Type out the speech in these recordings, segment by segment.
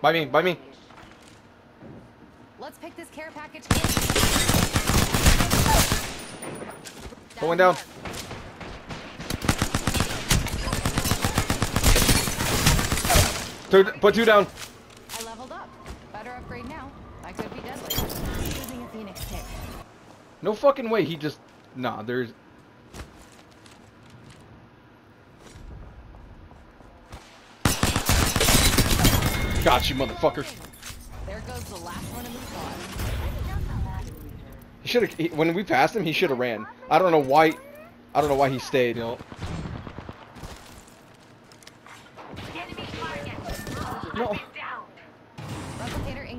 By me, by me. Let's pick this care package. Going down. Two, put two down. I leveled up. Better upgrade now. That could be deadly. Using a phoenix kit. No fucking way. He just. Nah, there's. Got you, motherfucker. There goes the last one in the squad. He should have. When we passed him, he should have ran. I don't know why. I don't know why he stayed. You know. No.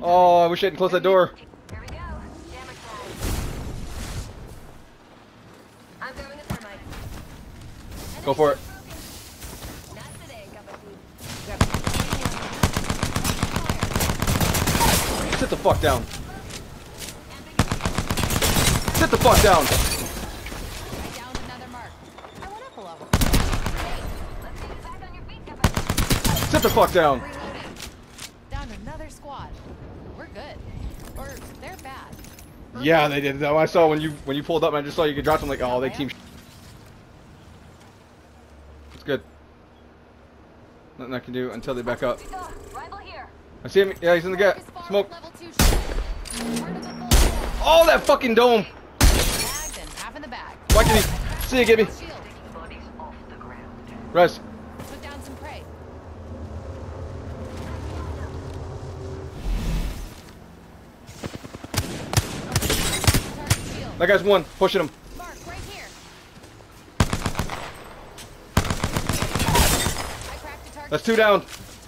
Oh, I wish I hadn't closed that door. Here we go. Jammer time. I'm throwing a thermite. Go for it. Sit the fuck down. Sit the fuck down. I downed another mark. I went up a level. Let's get you back on your feet, cup of tea. Sit the fuck down. Down another squad. We're good. Or they're bad. Yeah, they did. Though I saw when you when you pulled up, and I just saw you get dropped. I'm like, oh, they team. It's good. Nothing I can do until they back up. Rival here. I see him. Yeah, he's in the gap. Smoke. Oh, that fucking dome. Why can he? See you, Gibby. Rest. That guy's one. Pushing him. That's two down.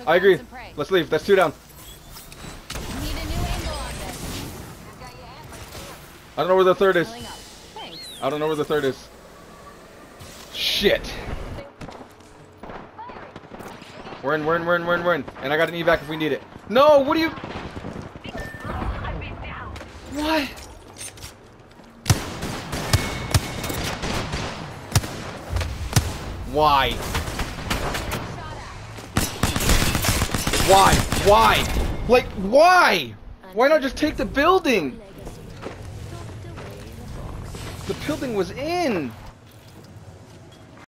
I agree. Let's leave. That's two down. Need a new angle on this. Got your hand like I don't know where the third is. Filling up. Thanks. I don't know where the third is. Shit. We're in, we're in, we're in, we're in, we're in. And I got an evac if we need it. No, what are you? I've been down. What? Why? Why? Why? Like, why? Why not just take the building? The building was in.